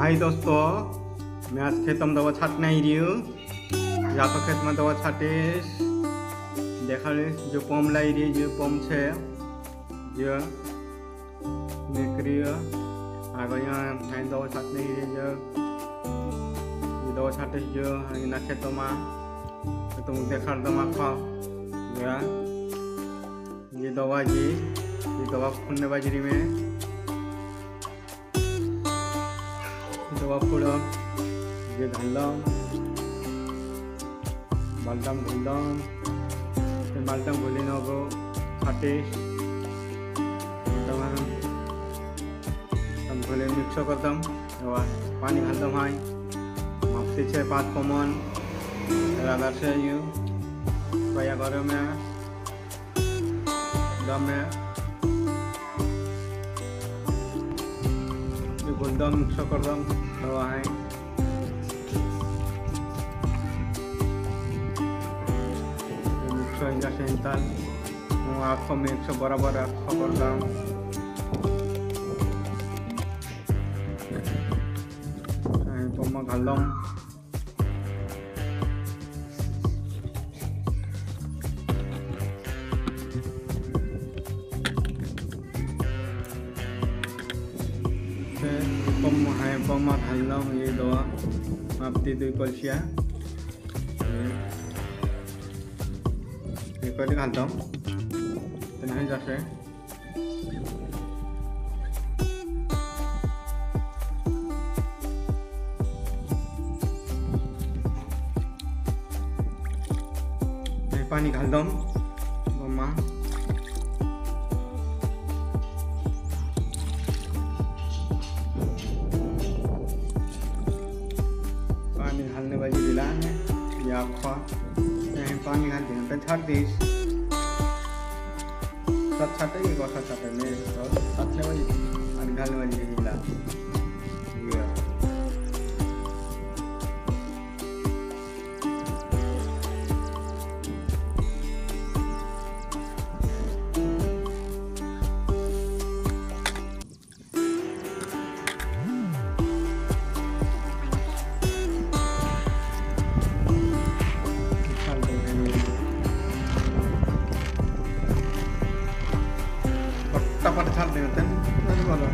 हाय दोस्तों, मैं आज खेत में दवा छाटने आई रही हूँ। या तो खेत में दवा छाटे देखा जो पम लाई रही जो पम छे, जो देख रही हो। आगे यहाँ दवा छाटने रही जो ये दवा छाटिस, जो ना खेत में। तो देखा दमा खा ये दवा जी, ये दवा फुलने बाजरी में जवाबपुरं जे घाललं मालदाम घाललं ते मालदाम घोली नगो खाटे घोले मिक्स करदम। पानी घालदम हाय। मापसी छे पाँच कमन। राधा से यू। कया करे में। दम में। undang sokorong bawahai একশো একাশি ইন্টান বরাবর একশো করলাম বোমা ঘাললাম pom hai pom mà thành long gì đó mà tí tôi coi xia thì coi được hành tống tên hay ra sẽ पानी घालदम मम्मा या खा पानी घाल दिया तो छाट दिस सब छाटे ये गठा छाटे में छाटने वाली। और घालने वाली। চাপাটা ছাড় দেবেন তাই ভালো।